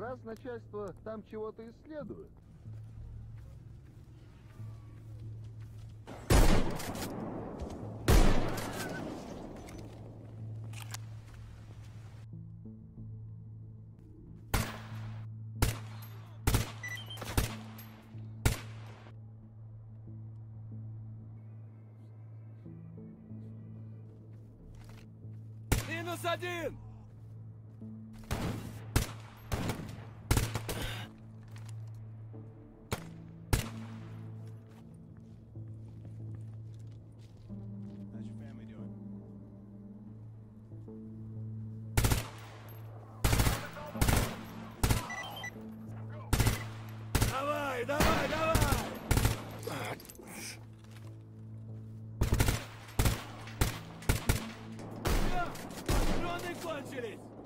Раз начальство там чего-то исследует, Минус один! Давай, давай, давай! Патроны кончились!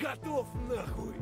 Готов нахуй!